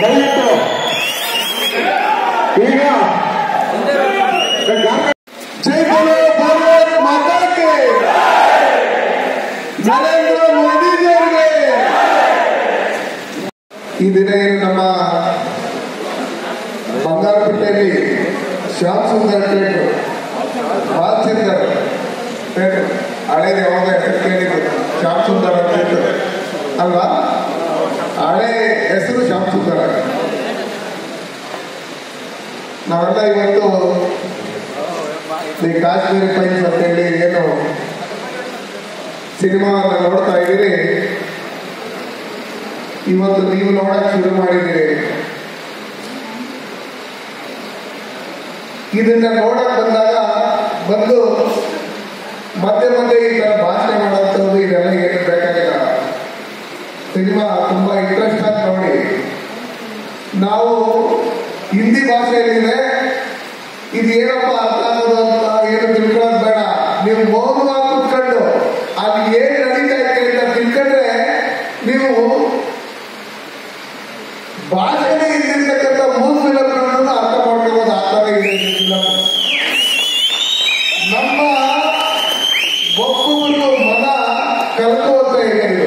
ದಯವಿಟ್ಟು ಈಗ ಜೈ ಬೋಲೋ ಈ ದಿನ ಏನು ನಮ್ಮ ಬಂಗಾರಪೇಟೆಯಲ್ಲಿ ಶ್ಯಾಮ್ ಸುಂದರ್ ಥಿಯೇಟರ್ ಬಾಲಚಂದರ್ ಥಿಯೇಟರ್ ಹಳೇದು ಯಾವಾಗ ಹೆಸರು ಕೇಳಿದ್ರು, ಶ್ಯಾಮ್ ಸುಂದರ್ ಥಿಯೇಟರ್ ಅಲ್ವಾ? ಹಳೆ ಹೆಸರು ಶ್ಯಾಮ್ ಸುಂದರ. ನಾವೆಲ್ಲ ಇವತ್ತು ಈ ಕಾಶ್ಮೀರಿ ಫೈಲ್ಸ್ ಅಂತ ಹೇಳಿ ಏನು ಸಿನಿಮಾವನ್ನು ನೋಡ್ತಾ ಇದ್ದೀರಿ? ಇವತ್ತು ನೀವು ನೋಡಕ್ ಶುರು ಮಾಡಿದ್ದೀರಿ. ಇದನ್ನ ನೋಡಕ್ ಬಂದಾಗ ಬಂದು ಮತ್ತೆ ಮತ್ತೆ ಈ ತರ ಭಾಷಣ ಮಾಡೋಂಥದ್ದು ಇದೆಲ್ಲ ಏನು ಬೇಕಾಗಿಲ್ಲ. ಸಿನಿಮಾ ತುಂಬಾ ಹಿಂದಿ ಭಾಷೆಯಲ್ಲಿದೆ ಇದು ಏನಪ್ಪ ಅರ್ಥ ಆಗೋದು ಅಂತ ಏನು ತಿಳ್ಕೊಳ್ಳೋದು ಬೇಡ. ನೀವು ಮೌನವಾಗಿ ಕುತ್ಕೊಂಡು ಅದು ಏನು ನಡೀತಾ ಇದೆ ಅಂತ ತಿಳ್ಕೊಂಡ್ರೆ ನೀವು ಭಾಷೆನೇ ಇದ್ದಿರ್ತಕ್ಕಂಥ ಮೂರು ಫಿಲಮ್ಗಳನ್ನು ಅರ್ಥ ಮಾಡ್ಕೋಬಹುದು ಆ ಇದೆ ನಮ್ಮ ಒಬ್ಬೊಬ್ಬರು ಮನ ಕಲ್ಕೋತ ಇದು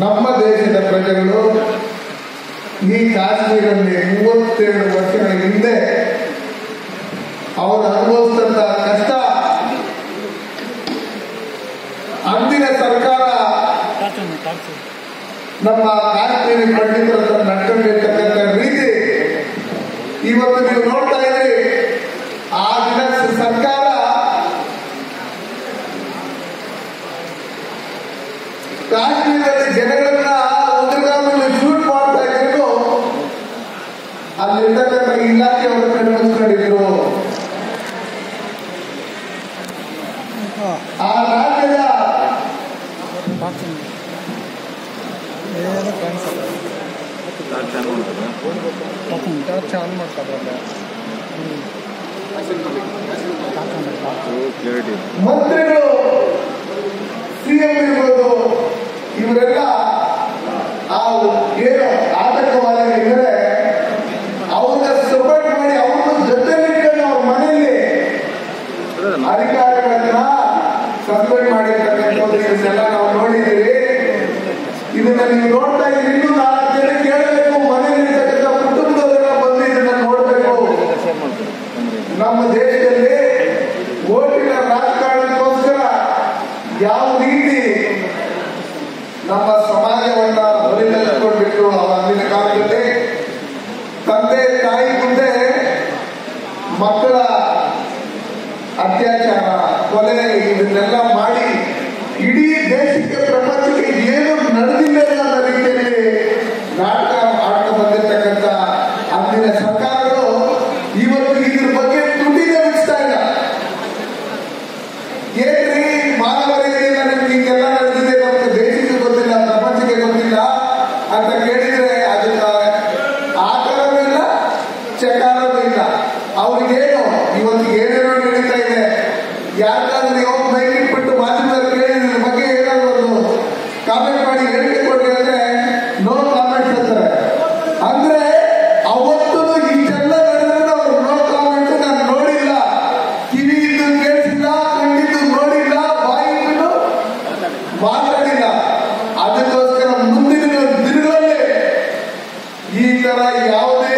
ನಮ್ಮ ದೇಶದ ಪ್ರಜೆಗಳು ಈ ಕಾಶ್ಮೀರಲ್ಲಿ ಮೂವತ್ತೆರಡು ವರ್ಷಗಳ ಹಿಂದೆ ಅವರು ಅನುಭವಿಸಿದಂತ ಕಷ್ಟ ಅಂದಿನ ಸರ್ಕಾರ ನಮ್ಮ ಕಾಶ್ಮೀರಿ ಪಂಡಿತರ ಹತ್ರ ನಡ್ಕೊಂಡಿರ್ತಕ್ಕಂಥ ಟಾರ್ಚ್ ಆನ್ ಮಂತ್ರಿಗಳು ಸಿಎಂ ಇರ್ಬೋದು ಇವರೆಲ್ಲ ಆ ಏನು ತಾಯಿ ಮುಂದೆ ಮಕ್ಕಳ ಅತ್ಯಾಚಾರ, ಕೊಲೆ, ಇದನ್ನೆಲ್ಲ ಮಾಡಿ ಇಡೀ ದೇಶಕ್ಕೆ ಪ್ರಪಂಚಕ್ಕೆ ಏನು ನಡೆದಿಲ್ಲ ಅನ್ನೋ ರೀತಿಯಲ್ಲಿ ನಾಟಕ ಆಡ್ತಾ ಬಂದಿರತಕ್ಕಂಥ ಇಲ್ಲ ಅವ್ರಿಗೇನು ಇವತ್ತು ಏನೇನೋ ನಡೀತಾ ಇದೆ ಯಾರಾದ್ರೂ ಯಾವಾಗ ಮೈಕ್ ಇಟ್ಬಿಟ್ಟು ಮಾಧ್ಯಮದಲ್ಲಿ ಕೇಳಿದ್ರೆ ಇದ್ರ ಬಗ್ಗೆ ಏನಾದ್ರು ಕಾಮೆಂಟ್ ಮಾಡಿ ಹೇಳಿಕೆ ಅಂದ್ರೆ ನೋ ಕಾಮೆಂಟ್ ಅಂತಾರೆ. ಅಂದ್ರೆ ಅವತ್ತು ಇಷ್ಟೆಲ್ಲ ನಡೆದ್ರೆ ಅವ್ರು ನೋ ಕಾಮೆಂಟ್ ನಾನು ನೋಡಿಲ್ಲ. ಕಿವಿ ಇದ್ದು ಕೇಳಿಸಿಲ್ಲ, ಕಣ್ಣಿದ್ದು ನೋಡಿಲ್ಲ, ಬಾಯಿ ಬಿಟ್ಟು ಮಾತಾಡಿಲ್ಲ. ಅದಕ್ಕೋಸ್ಕರ ಮುಂದಿನ ದಿನಗಳಲ್ಲಿ ಈ ತರ ಯಾವುದೇ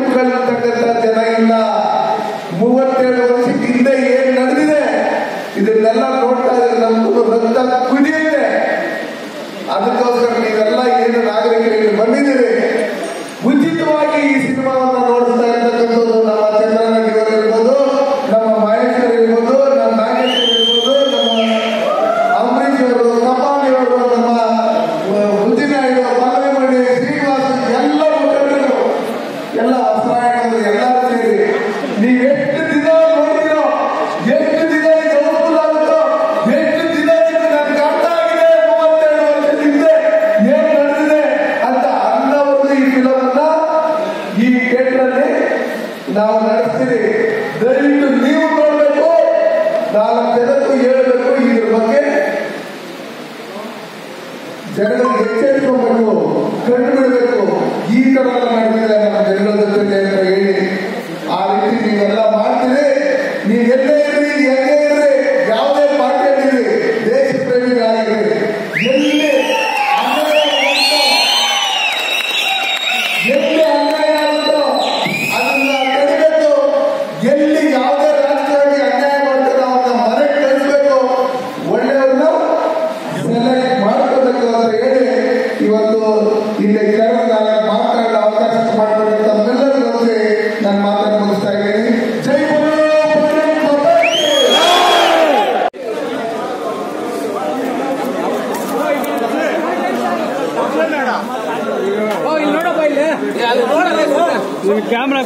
மக்கள் தங்கள் ಎಲ್ಲರೂ ಸೇರಿ. ನೀವು ಎಷ್ಟು ದಿನ ನೋಡಿದಿರೋ, ಎಷ್ಟು ದಿನ ಆಗುತ್ತೋ, ಎಷ್ಟು ದಿನ ನನ್ಗೆ ಅರ್ಥ ಆಗಿದೆ ಮೂವತ್ತೆರಡು ವರ್ಷದಿಂದ ಏನ್ ನಡೆದಿದೆ ಅಂತ ಅನ್ನವನ್ನು ಈ ಫಿಲಮನ್ನ ಈ ಥಿಯೇಟ್ರಲ್ಲಿ ನಾವು ನಡೆಸ್ತೀವಿ.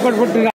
ஏற்பாடு போட்டுருக்காங்க